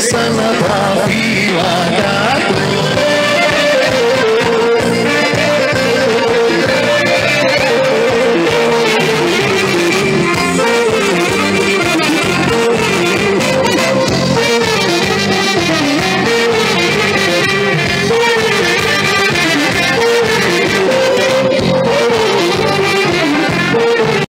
sana tua